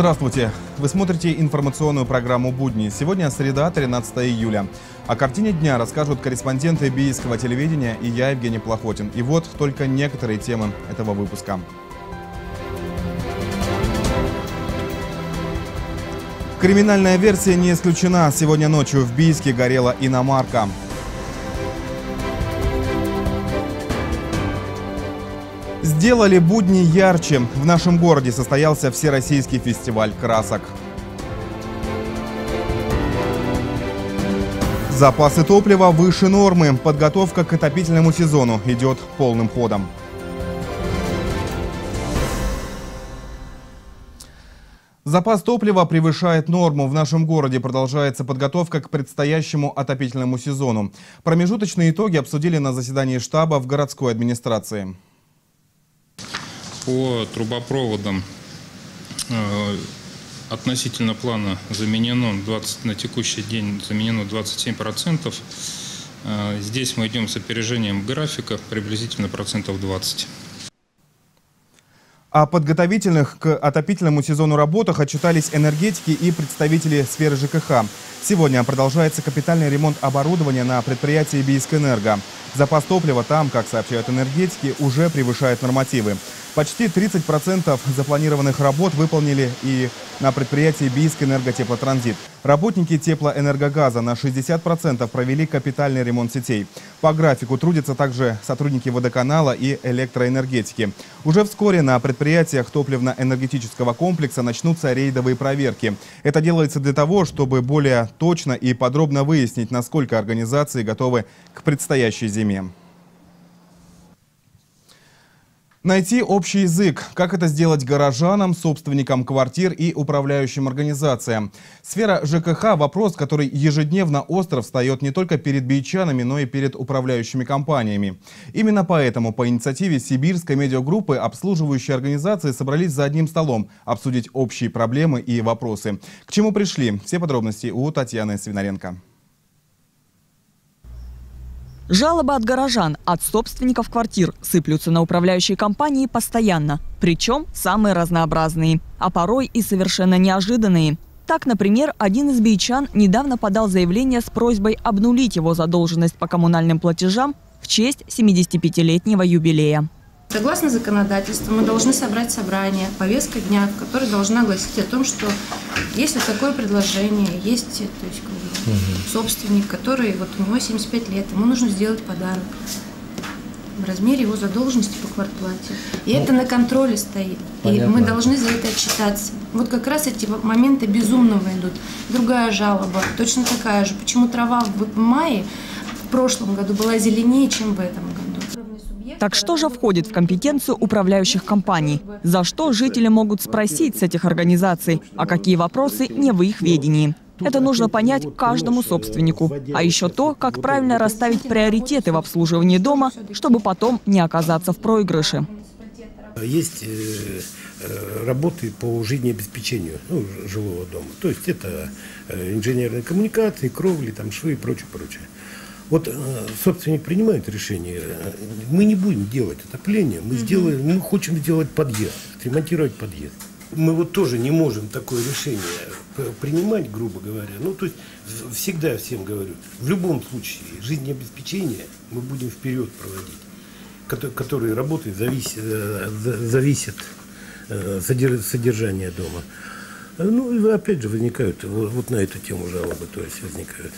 Здравствуйте! Вы смотрите информационную программу «Будни». Сегодня среда, 13 июля. О картине дня расскажут корреспонденты бийского телевидения и я, Евгений Плохотин. И вот только некоторые темы этого выпуска. Криминальная версия не исключена. Сегодня ночью в Бийске горела иномарка. Сделали будни ярче. В нашем городе состоялся Всероссийский фестиваль красок. Запасы топлива выше нормы. Подготовка к отопительному сезону идет полным ходом. Запас топлива превышает норму. В нашем городе продолжается подготовка к предстоящему отопительному сезону. Промежуточные итоги обсудили на заседании штаба в городской администрации. По трубопроводам э, относительно плана заменено 20, на текущий день заменено 27%. Э, здесь мы идем с опережением графика приблизительно процентов 20. О подготовительных к отопительному сезону работах отчитались энергетики и представители сферы ЖКХ. Сегодня продолжается капитальный ремонт оборудования на предприятии Бийскэнерго. Запас топлива там, как сообщают энергетики, уже превышает нормативы. Почти 30% запланированных работ выполнили и на предприятии Бийск энерготеплотранзит. Работники теплоэнергогаза на 60% провели капитальный ремонт сетей. По графику трудятся также сотрудники водоканала и электроэнергетики. Уже вскоре на предприятиях топливно-энергетического комплекса начнутся рейдовые проверки. Это делается для того, чтобы более точно и подробно выяснить, насколько организации готовы к предстоящей зиме. Найти общий язык. Как это сделать горожанам, собственникам квартир и управляющим организациям? Сфера ЖКХ – вопрос, который ежедневно остро встает не только перед бичанами, но и перед управляющими компаниями. Именно поэтому по инициативе Сибирской медиагруппы обслуживающие организации собрались за одним столом обсудить общие проблемы и вопросы. К чему пришли? Все подробности у Татьяны Свинаренко. Жалобы от горожан, от собственников квартир сыплются на управляющие компании постоянно. Причем самые разнообразные, а порой и совершенно неожиданные. Так, например, один из бичан недавно подал заявление с просьбой обнулить его задолженность по коммунальным платежам в честь 75-летнего юбилея. Согласно законодательству, мы должны собрать собрание, повестка дня, в которой должна гласить о том, что если такое предложение, есть то есть, угу. собственник, который, вот у него 75 лет, ему нужно сделать подарок в размере его задолженности по квартплате. И ну, это на контроле стоит. Понятно. И мы должны за это отчитаться. Вот как раз эти моменты безумного идут. Другая жалоба, точно такая же. Почему трава в мае в прошлом году была зеленее, чем в этом году? Так что же входит в компетенцию управляющих компаний? За что жители могут спросить с этих организаций, а какие вопросы не в их ведении? Это нужно понять каждому собственнику. А еще то, как правильно расставить приоритеты в обслуживании дома, чтобы потом не оказаться в проигрыше. Есть э, э, работы по жизнеобеспечению ну, жилого дома. То есть это э, инженерные коммуникации, кровли, там, швы и прочее, прочее. Вот э, собственник принимает решение, мы не будем делать отопление, мы, сделаем, мы хотим сделать подъезд, ремонтировать подъезд. Мы вот тоже не можем такое решение принимать, грубо говоря. Ну, то есть всегда всем говорю, в любом случае жизнеобеспечение мы будем вперед проводить, которые работают, зависит, э, зависит э, содержание дома. Ну, и опять же возникают, вот на эту тему жалобы, то есть возникают.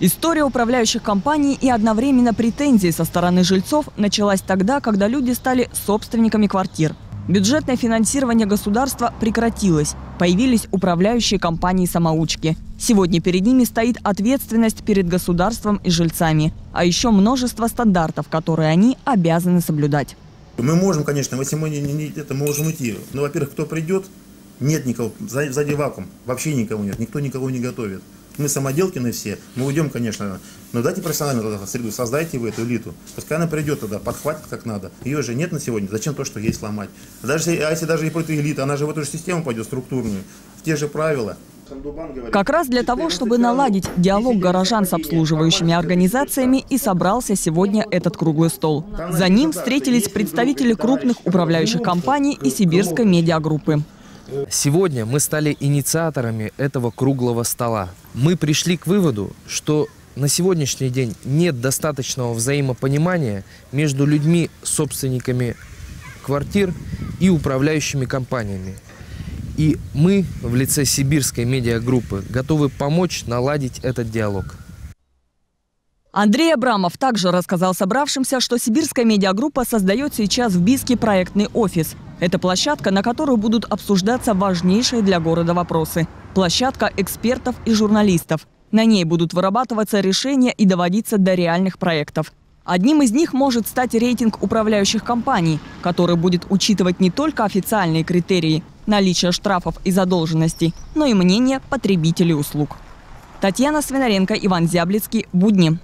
История управляющих компаний и одновременно претензии со стороны жильцов началась тогда, когда люди стали собственниками квартир. Бюджетное финансирование государства прекратилось. Появились управляющие компании-самоучки. Сегодня перед ними стоит ответственность перед государством и жильцами. А еще множество стандартов, которые они обязаны соблюдать. Мы можем, конечно, если мы не, не это, мы можем идти. Но, во-первых, кто придет, нет никого, сзади вакуум, вообще никого нет, никто никого не готовит. Мы самоделкины все, мы уйдем, конечно, но дайте профессиональную тогда среду, создайте вы эту элиту. Пускай она придет тогда, подхватит как надо. Ее же нет на сегодня, зачем то, что есть сломать? Даже, а если даже и против элиты, она же в эту же систему пойдет структурную, в те же правила. Как раз для того, чтобы наладить диалог горожан с обслуживающими организациями и собрался сегодня этот круглый стол. За ним встретились представители крупных управляющих компаний и сибирской медиагруппы. Сегодня мы стали инициаторами этого круглого стола. Мы пришли к выводу, что на сегодняшний день нет достаточного взаимопонимания между людьми, собственниками квартир и управляющими компаниями. И мы в лице сибирской медиагруппы готовы помочь наладить этот диалог. Андрей Абрамов также рассказал собравшимся, что сибирская медиагруппа создает сейчас в Биске проектный офис. Это площадка, на которой будут обсуждаться важнейшие для города вопросы. Площадка экспертов и журналистов. На ней будут вырабатываться решения и доводиться до реальных проектов. Одним из них может стать рейтинг управляющих компаний, который будет учитывать не только официальные критерии – наличие штрафов и задолженностей, но и мнение потребителей услуг. Татьяна Свинаренко, Иван Зяблицкий. Будни.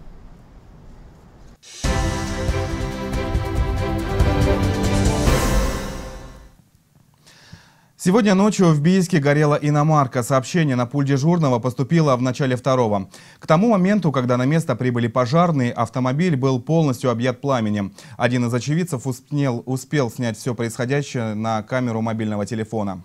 Сегодня ночью в Бийске горела иномарка. Сообщение на пульт дежурного поступило в начале второго. К тому моменту, когда на место прибыли пожарные, автомобиль был полностью объят пламенем. Один из очевидцев успел, успел снять все происходящее на камеру мобильного телефона.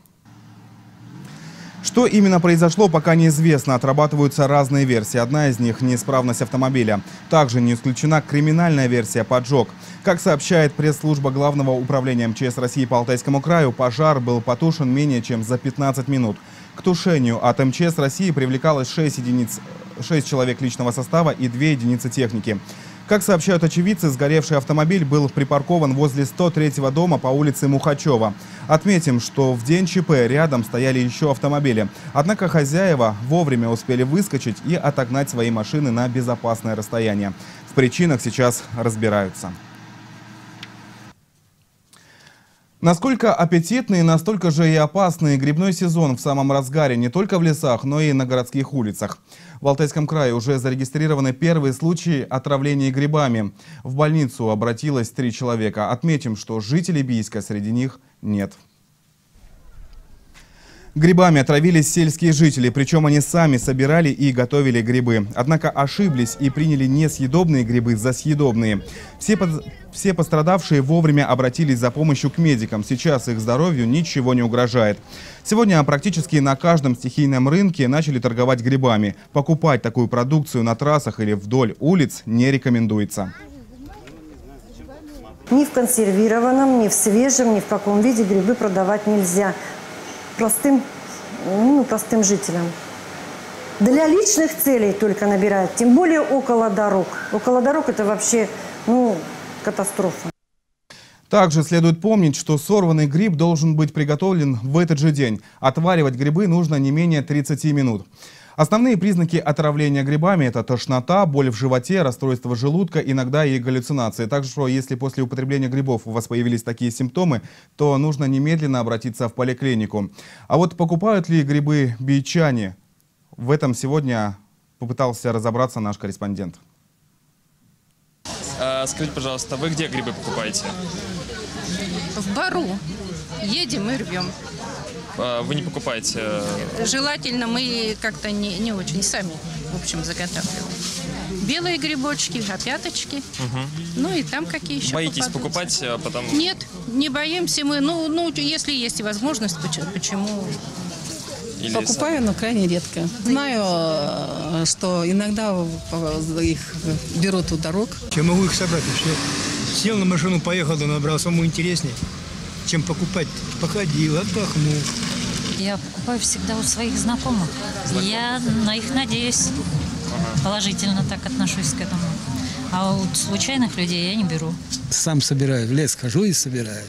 Что именно произошло, пока неизвестно. Отрабатываются разные версии. Одна из них – неисправность автомобиля. Также не исключена криминальная версия – поджог. Как сообщает пресс-служба Главного управления МЧС России по Алтайскому краю, пожар был потушен менее чем за 15 минут. К тушению от МЧС России привлекалось 6, единиц, 6 человек личного состава и 2 единицы техники. Как сообщают очевидцы, сгоревший автомобиль был припаркован возле 103-го дома по улице Мухачева. Отметим, что в день ЧП рядом стояли еще автомобили. Однако хозяева вовремя успели выскочить и отогнать свои машины на безопасное расстояние. В причинах сейчас разбираются. Насколько аппетитный, настолько же и опасный грибной сезон в самом разгаре не только в лесах, но и на городских улицах. В Алтайском крае уже зарегистрированы первые случаи отравления грибами. В больницу обратилось три человека. Отметим, что жителей Бийска среди них нет. Грибами отравились сельские жители, причем они сами собирали и готовили грибы. Однако ошиблись и приняли несъедобные грибы за съедобные. Все, под... Все пострадавшие вовремя обратились за помощью к медикам. Сейчас их здоровью ничего не угрожает. Сегодня практически на каждом стихийном рынке начали торговать грибами. Покупать такую продукцию на трассах или вдоль улиц не рекомендуется. Ни в консервированном, ни в свежем, ни в каком виде грибы продавать нельзя простым, ну, простым жителям. Для личных целей только набирают, тем более около дорог. Около дорог это вообще ну, катастрофа. Также следует помнить, что сорванный гриб должен быть приготовлен в этот же день. Отваривать грибы нужно не менее 30 минут. Основные признаки отравления грибами – это тошнота, боль в животе, расстройство желудка, иногда и галлюцинации. Также, что если после употребления грибов у вас появились такие симптомы, то нужно немедленно обратиться в поликлинику. А вот покупают ли грибы бичане? В этом сегодня попытался разобраться наш корреспондент. А, скажите, пожалуйста, вы где грибы покупаете? В бару. Едем и рвем. А, вы не покупаете? Э, Желательно мы как-то не, не очень сами, в общем, заготавливаем. Белые грибочки, опяточки. Угу. Ну и там какие еще Боитесь попадутся. покупать а потом? Нет, не боимся мы. Ну, ну, если есть возможность, почему? Или Покупаю, но крайне редко. Знаю, э, что иногда их берут у дорог. Я могу их собрать. Все. Сел на машину, поехал, да набрал. Самому интереснее, чем покупать. Походил, отдохнул. Я покупаю всегда у своих знакомых. Я на их надеюсь. Положительно так отношусь к этому. А у случайных людей я не беру. Сам собираю, в лес хожу и собираю.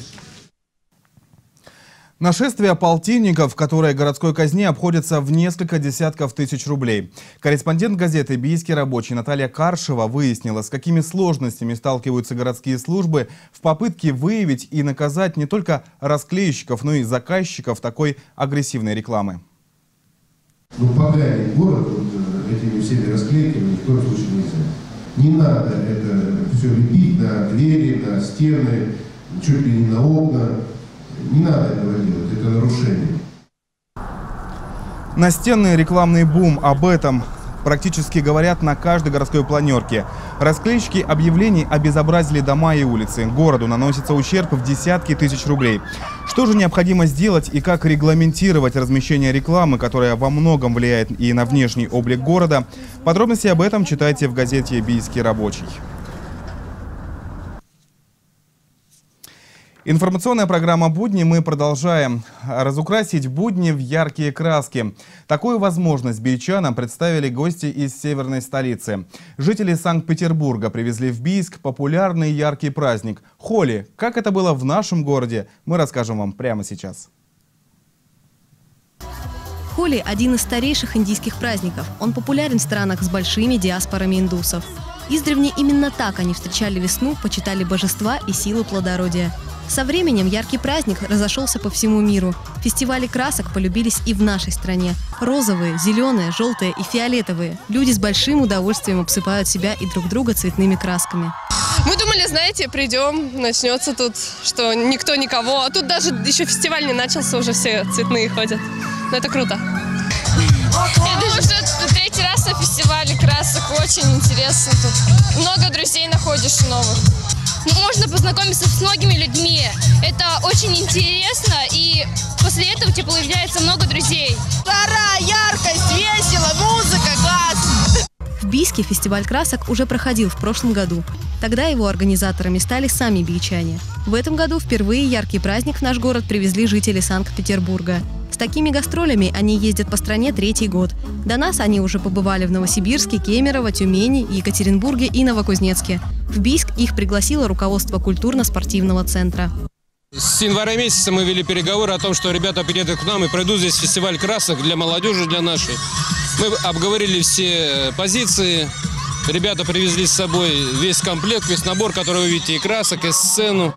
Нашествие полтинников, которые городской казне обходятся в несколько десятков тысяч рублей. Корреспондент газеты «Бийский рабочий» Наталья Каршева выяснила, с какими сложностями сталкиваются городские службы в попытке выявить и наказать не только расклейщиков, но и заказчиков такой агрессивной рекламы. Ну, погонять город э, этими всеми расклейками ни в коем случае нельзя. Не надо это все лепить на двери, на стены, чуть ли не на окна. Не надо этого делать, это нарушение. Настенный рекламный бум об этом практически говорят на каждой городской планерке. Расклейщики объявлений обезобразили дома и улицы. Городу наносится ущерб в десятки тысяч рублей. Что же необходимо сделать и как регламентировать размещение рекламы, которая во многом влияет и на внешний облик города? Подробности об этом читайте в газете «Бийский рабочий». Информационная программа «Будни» мы продолжаем. Разукрасить будни в яркие краски. Такую возможность бийчанам представили гости из северной столицы. Жители Санкт-Петербурга привезли в Бийск популярный яркий праздник – Холи. Как это было в нашем городе, мы расскажем вам прямо сейчас. Холи – один из старейших индийских праздников. Он популярен в странах с большими диаспорами индусов. Издревне именно так они встречали весну, почитали божества и силу плодородия. Со временем яркий праздник разошелся по всему миру. Фестивали красок полюбились и в нашей стране. Розовые, зеленые, желтые и фиолетовые. Люди с большим удовольствием обсыпают себя и друг друга цветными красками. Мы думали, знаете, придем, начнется тут, что никто никого. А тут даже еще фестиваль не начался, уже все цветные ходят. Но это круто. На фестивале красок. Очень интересно тут. Много друзей находишь новых. Можно познакомиться с многими людьми. Это очень интересно, и после этого тебе появляется много друзей. Жара, яркость, весело, музыка, класс! В Бийске фестиваль красок уже проходил в прошлом году. Тогда его организаторами стали сами бичане. В этом году впервые яркий праздник в наш город привезли жители Санкт-Петербурга. С такими гастролями они ездят по стране третий год. До нас они уже побывали в Новосибирске, Кемерово, Тюмени, Екатеринбурге и Новокузнецке. В Бийск их пригласило руководство культурно-спортивного центра. С января месяца мы вели переговоры о том, что ребята приедут к нам и пройдут здесь фестиваль красок для молодежи, для нашей. Мы обговорили все позиции. Ребята привезли с собой весь комплект, весь набор, который вы видите, и красок, и сцену.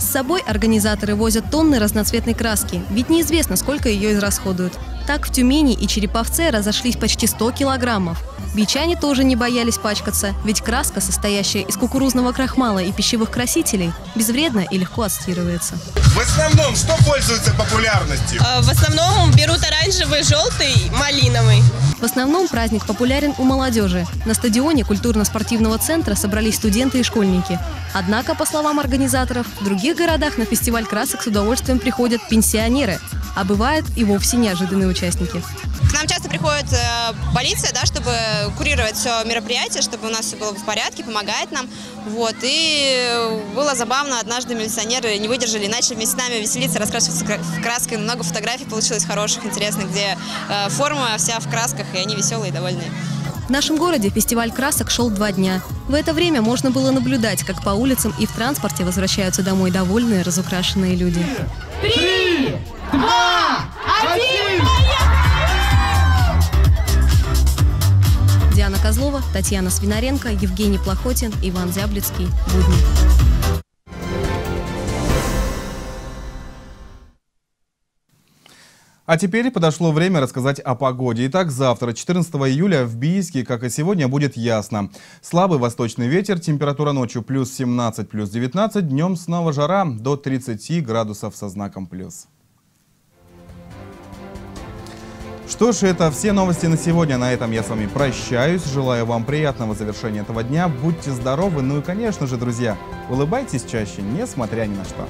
С собой организаторы возят тонны разноцветной краски, ведь неизвестно, сколько ее израсходуют. Так в Тюмени и Череповце разошлись почти 100 килограммов. Бичане тоже не боялись пачкаться, ведь краска, состоящая из кукурузного крахмала и пищевых красителей, безвредна и легко отстирывается. В основном что пользуется популярностью? В основном берут оранжевый, желтый, малиновый. В основном праздник популярен у молодежи. На стадионе культурно-спортивного центра собрались студенты и школьники. Однако, по словам организаторов, в других городах на фестиваль красок с удовольствием приходят пенсионеры, а бывают и вовсе неожиданные участники. К нам часто приходит э, полиция, да, чтобы курировать все мероприятие, чтобы у нас все было в порядке, помогает нам. Вот. И было забавно, однажды милиционеры не выдержали, начали вместе с нами веселиться, раскрашиваться краской. Много фотографий получилось хороших, интересных, где э, форма вся в красках, и они веселые и довольные. В нашем городе фестиваль красок шел два дня. В это время можно было наблюдать, как по улицам и в транспорте возвращаются домой довольные, разукрашенные люди. Три, два, Диана Козлова, Татьяна Свинаренко, Евгений Плохотин, Иван Зяблицкий. Будни. А теперь подошло время рассказать о погоде. Итак, завтра, 14 июля, в Бийске, как и сегодня, будет ясно. Слабый восточный ветер, температура ночью плюс 17, плюс 19, днем снова жара до 30 градусов со знаком плюс. Что ж, это все новости на сегодня. На этом я с вами прощаюсь. Желаю вам приятного завершения этого дня. Будьте здоровы. Ну и, конечно же, друзья, улыбайтесь чаще, несмотря ни на что.